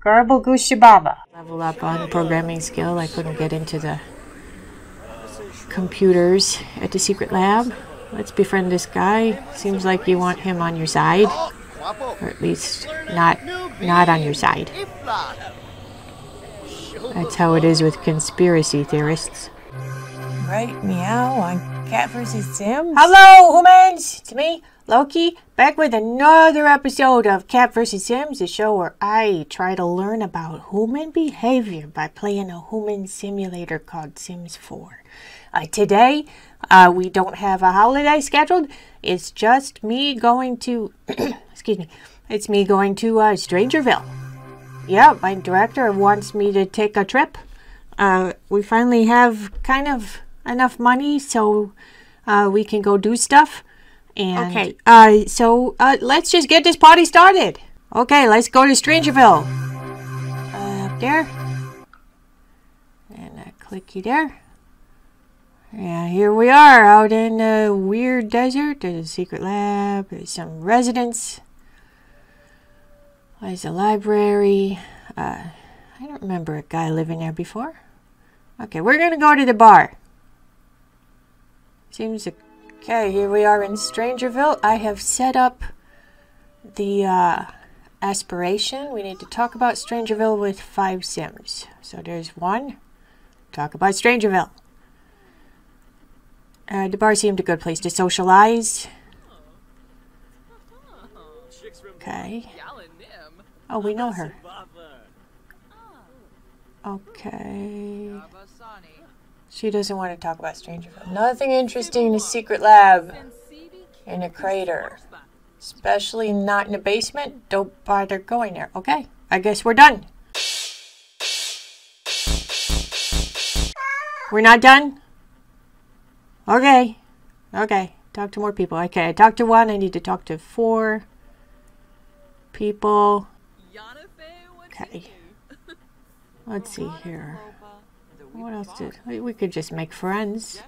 Garble Gushababa. Level up on programming skill. I couldn't get into the computers at the secret lab. Let's befriend this guy. Seems like you want him on your side. Or at least not not on your side. That's how it is with conspiracy theorists. Right, meow on Cat vs. Sims. Hello, humans! It's me, Loki, back with another episode of Cat vs. Sims, the show where I try to learn about human behavior by playing a human simulator called Sims 4. Uh, today, uh, we don't have a holiday scheduled. It's just me going to, excuse me, it's me going to uh, Strangerville. Yeah, my director wants me to take a trip. Uh, we finally have kind of enough money so uh, we can go do stuff. And okay, uh, so uh, let's just get this party started. Okay, let's go to Strangerville. Uh, up there. And a clicky there. Yeah, here we are out in the weird desert. There's a secret lab. There's some residents. There's a library. Uh, I don't remember a guy living there before. Okay, we're gonna go to the bar. Seems okay. Here we are in Strangerville. I have set up the uh, aspiration. We need to talk about Strangerville with five Sims. So there's one. Talk about Strangerville. Uh, the bar seemed a good place to socialize. Okay. Oh, we know her. Okay. She doesn't want to talk about Strangerville. Nothing interesting in a secret lab. In a crater. Especially not in a basement. Don't bother going there. Okay. I guess we're done. We're not done? Okay. Okay. Talk to more people. Okay, I talked to one. I need to talk to four people. Okay. Let's see here. What else did... We could just make friends.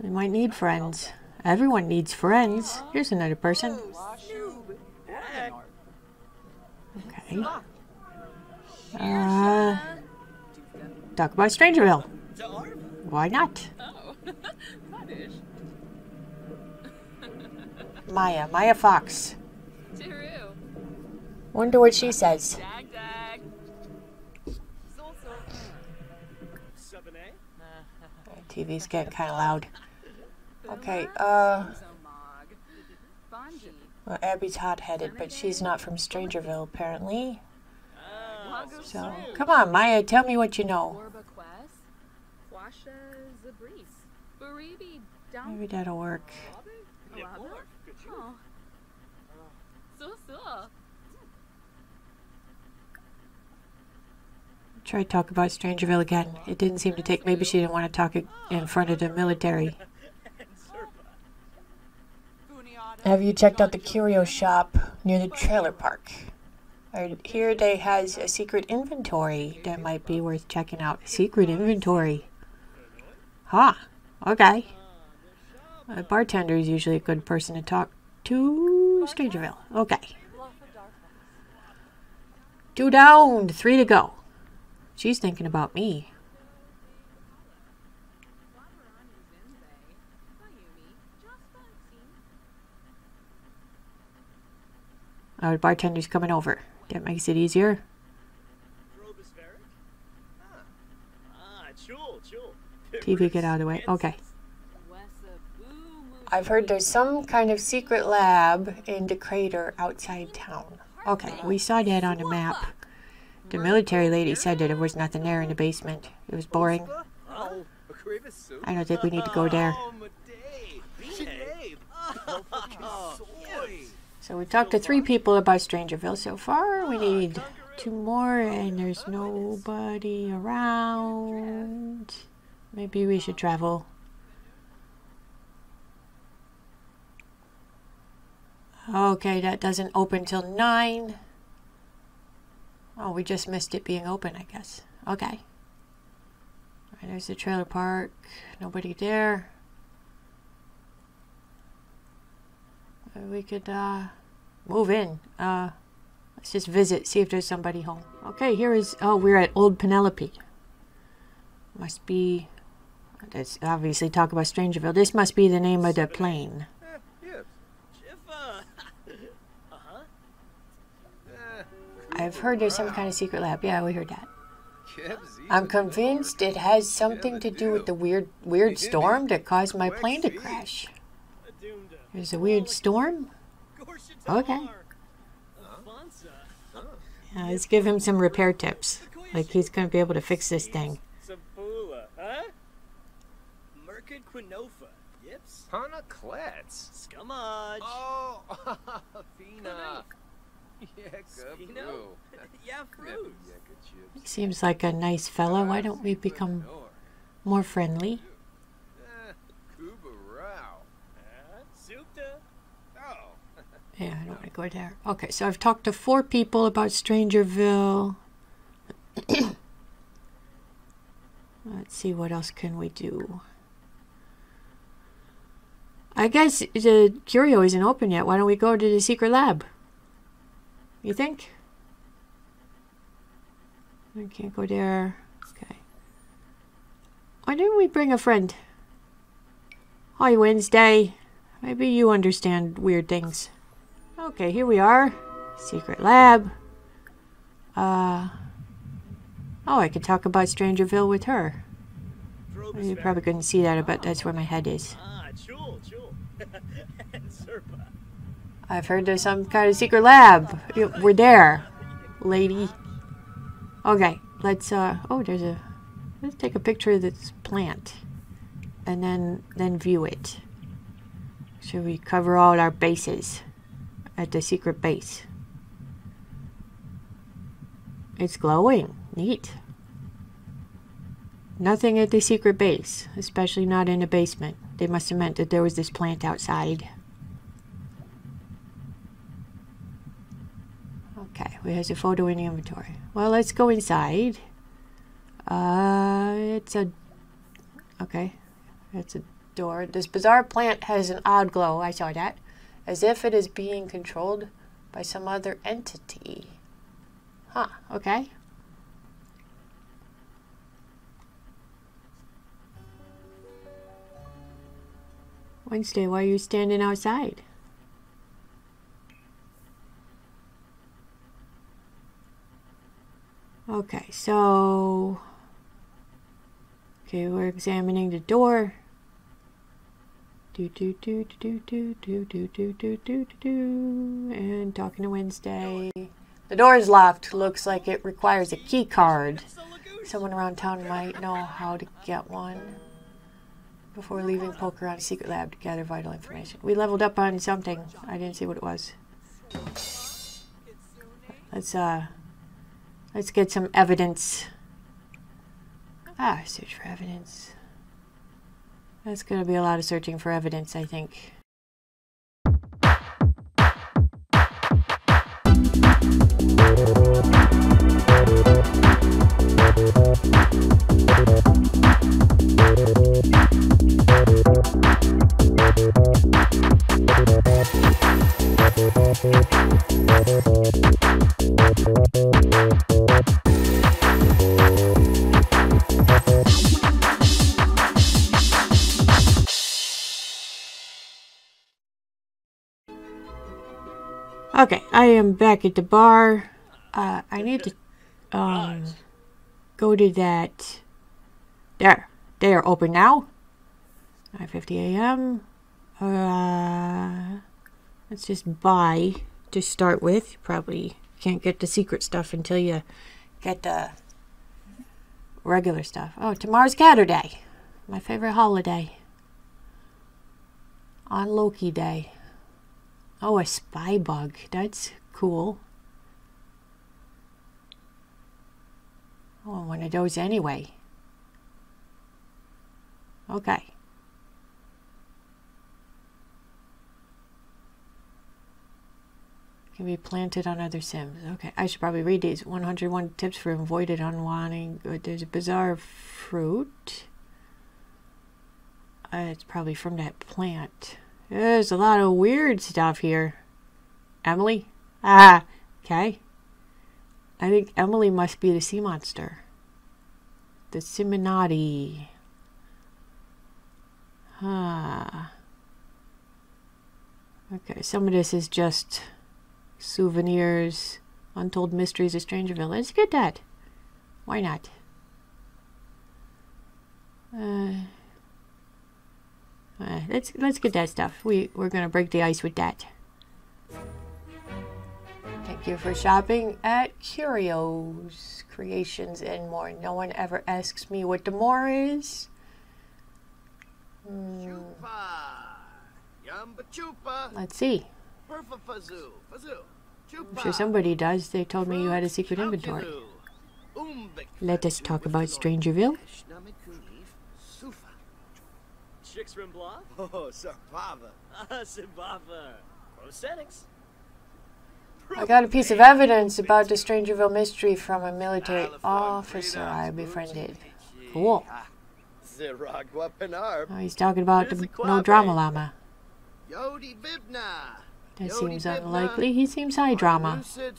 We might need friends. Everyone needs friends. Here's another person. Okay. Uh, talk about Strangerville. Why not? Maya, Maya Fox. Wonder what she says. TV's getting kind of loud. Okay, uh... Well, Abby's hot-headed, but she's not from Strangerville, apparently. So, come on, Maya, tell me what you know. Maybe that'll work. To talk about Strangerville again. It didn't seem to take. Maybe she didn't want to talk in front of the military. Have you checked out the curio shop near the trailer park? Here they has a secret inventory that might be worth checking out. Secret inventory. Huh. Okay. A bartender is usually a good person to talk to. Strangerville. Okay. Two down, three to go. She's thinking about me. Our bartender's coming over. That makes it easier. TV, get out of the way. Okay. I've heard there's some kind of secret lab in the crater outside town. Okay, we saw that on the map. The military lady said that there was nothing there in the basement. It was boring. I don't think we need to go there. So we talked to three people about Strangerville so far. We need two more and there's nobody around. Maybe we should travel. Okay, that doesn't open till 9. Oh, we just missed it being open, I guess. Okay. Right, there's the trailer park. Nobody there. We could uh, move in. Uh, Let's just visit, see if there's somebody home. Okay, here is, oh, we're at Old Penelope. Must be, that's obviously talk about Strangerville. This must be the name of the plane. I've heard there's some kind of secret lab. Yeah, we heard that. I'm convinced it has something to do with the weird weird storm that caused my plane to crash. There's a weird storm? Okay. Yeah, let's give him some repair tips. Like he's going to be able to fix this thing. Hana Klets. Scumage. Oh, Athena. yeah, fruit. Seems like a nice fella. Why don't we become more friendly? Yeah, I don't want to go there. Okay, so I've talked to four people about Strangerville. Let's see, what else can we do? I guess the curio isn't open yet. Why don't we go to the secret lab? You think? I can't go there. Okay. Why didn't we bring a friend? Hi, Wednesday. Maybe you understand weird things. Okay, here we are. Secret lab. Uh. Oh, I could talk about Strangerville with her. You probably couldn't see that, but that's where my head is. I've heard there's some kind of secret lab. We're there, lady. Okay, let's, uh, oh, there's a, let's take a picture of this plant. And then, then view it. Should we cover all our bases at the secret base? It's glowing. Neat. Nothing at the secret base, especially not in the basement. They must have meant that there was this plant outside. We have a photo in the inventory. Well, let's go inside. Uh, it's a... Okay, it's a door. This bizarre plant has an odd glow, I saw that. As if it is being controlled by some other entity. Huh, okay. Wednesday, why are you standing outside? Okay, so... Okay, we're examining the door. Do do do do do do do do do do do and talking to Wednesday. The door is locked. Looks like it requires a key card. Someone around town might know how to get one. Before leaving, poke around a secret lab to gather vital information. We leveled up on something. I didn't see what it was. Let's uh Let's get some evidence. Ah, search for evidence. That's going to be a lot of searching for evidence, I think. Okay, I am back at the bar. Uh, I need to um, go to that. There, they are open now. 9:50 a.m. Uh, let's just buy to start with. Probably can't get the secret stuff until you get the regular stuff. Oh, tomorrow's Day, my favorite holiday. On Loki Day. Oh, a spy bug. That's cool. Oh, one of those anyway. Okay. Can be planted on other sims. Okay, I should probably read these. 101 tips for avoided unwanting. There's a bizarre fruit. Uh, it's probably from that plant. There's a lot of weird stuff here. Emily? Ah, okay. I think Emily must be the sea monster. The Simonati. Huh. Okay, some of this is just souvenirs, untold mysteries of Strangerville. Let's get that. Why not? Uh, uh, let's let's get that stuff. We we're gonna break the ice with that. Thank you for shopping at Curios Creations and more. No one ever asks me what the more is. Chupa. Yamba chupa. let's see. Perfa fazoo. Fazoo. I'm sure somebody does. They told me you had a secret inventory. Let us talk about Strangerville. Sufa. Chicks from Bluff? Oh, Sarpava. Ah, Zimbabwe. Prosthetics. I got a piece of evidence about the Strangerville mystery from a military officer I befriended. Cool. Oh, he's talking about the no drama llama. That seems unlikely. He seems high drama. Lucid.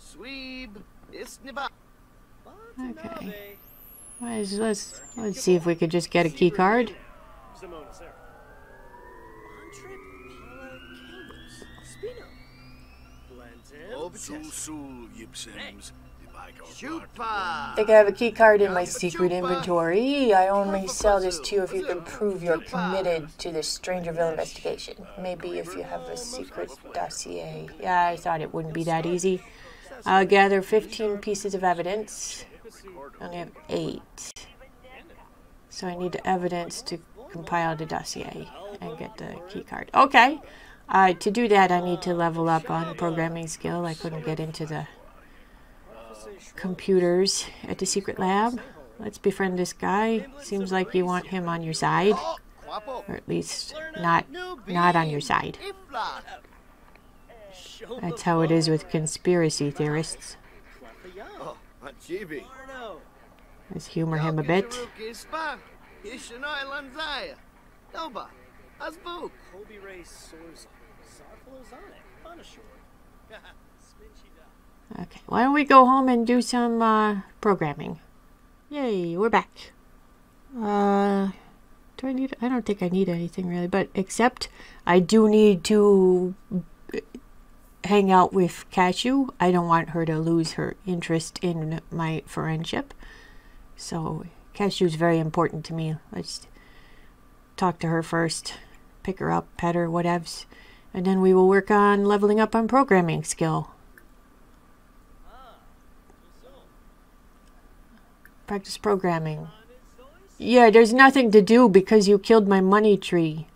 Sweeb. Isniba. Okay. Let's, let's, let's see if we could just get a key card. Simona, sir. Entree Paula Camus. Spino. Blanton. Sul Yipsims, Chupa. I think I have a key card in my secret inventory. I only sell this to you if you can prove you're committed to the Strangerville investigation. Maybe if you have a secret dossier. Yeah, I thought it wouldn't be that easy. I'll gather 15 pieces of evidence. I only have 8. So I need evidence to compile the dossier and get the key card. Okay. Uh, to do that, I need to level up on programming skill. I couldn't get into the computers at the secret lab. Let's befriend this guy. Seems like you want him on your side, or at least not not on your side. That's how it is with conspiracy theorists. Oh. Let's humor him a bit. Ispa. Ishanoi Lanzaya. Doba. Azbuk. Kobe Ray Sorza. Sarflozonic. Punishore. Spinchy Dog. Okay, why don't we go home and do some uh, programming? Yay, we're back. Uh, do I need? I don't think I need anything really, but except I do need to uh, hang out with Cashew. I don't want her to lose her interest in my friendship. So Cashew's very important to me. Let's talk to her first, pick her up, pet her, whatevs, and then we will work on leveling up on programming skill. Practice programming. Yeah, there's nothing to do because you killed my money tree.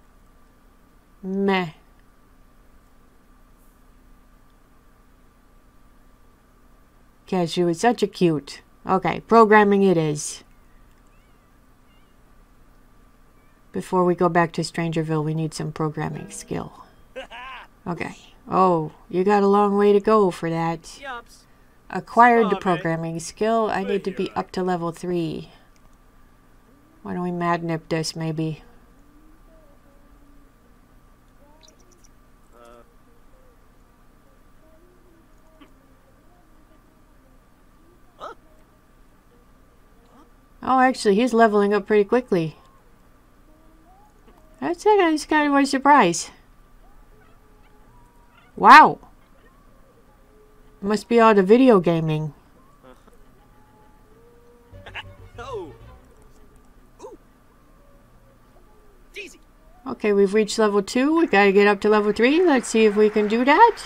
Meh. Cashew is such a cute. Okay, programming it is. Before we go back to Strangerville, we need some programming skill. Okay. Oh, you got a long way to go for that. Acquired the Come on, man. programming skill. I need to be up to level 3. Why don't we mad nip this, maybe? Uh. Oh, actually, he's leveling up pretty quickly. That's, that's kind of a surprise. Wow. Must be all the video gaming. Oh. Okay, we've reached level 2. We gotta get up to level 3. Let's see if we can do that.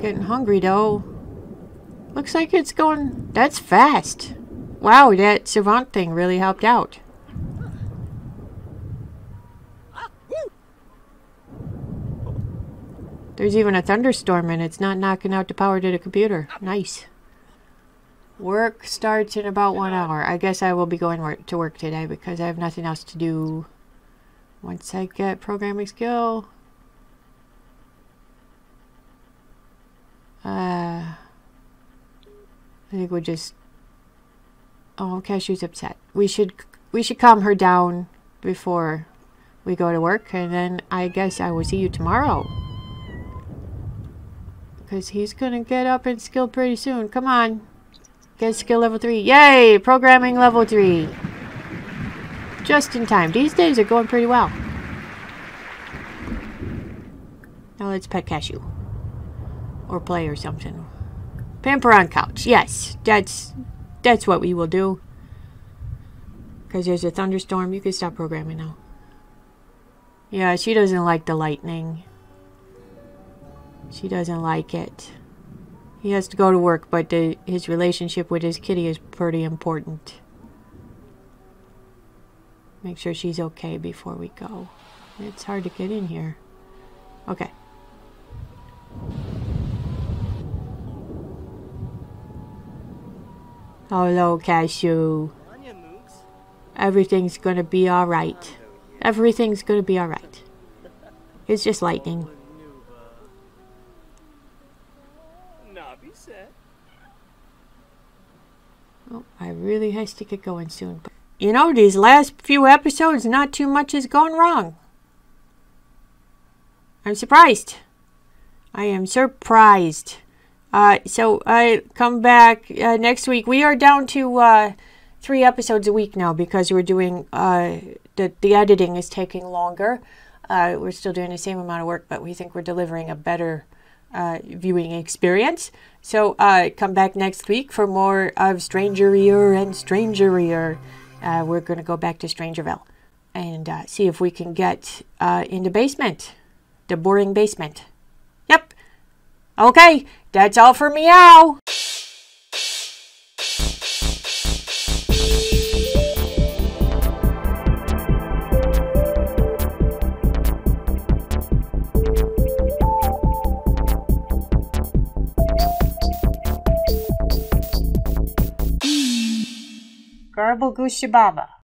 Getting hungry, though. Looks like it's going... That's fast. Wow, that Savant thing really helped out. There's even a thunderstorm and it's not knocking out the power to the computer. Nice. Work starts in about one hour. I guess I will be going work to work today because I have nothing else to do. Once I get programming skill. Uh, I think we'll just. Oh, Cashew's upset. We should we should calm her down before we go to work, and then I guess I will see you tomorrow. Because he's going to get up in skill pretty soon. Come on. Get skill level 3. Yay! Programming level 3. Just in time. These days are going pretty well. Now let's pet Cashew. Or play or something. Pamper on couch. Yes, that's that's what we will do. Because there's a thunderstorm. You can stop programming now. Yeah, she doesn't like the lightning. She doesn't like it. He has to go to work, but the, his relationship with his kitty is pretty important. Make sure she's okay before we go. It's hard to get in here. Okay. Hello, Cashew. Everything's gonna be alright. Everything's gonna be alright. It's just lightning. Not be set. Oh, I really has to get going soon. But you know, these last few episodes, not too much has gone wrong. I'm surprised. I am surprised. Uh, so I come back uh, next week. We are down to uh, three episodes a week now because we're doing uh, the the editing is taking longer. Uh, we're still doing the same amount of work, but we think we're delivering a better uh, viewing experience. So uh, come back next week for more of Strangerier and Strangerier. Uh, we're going to go back to Strangerville and uh, see if we can get uh, in the basement, the boring basement. Yep. Okay, that's all for meow. Garble Gooshababa.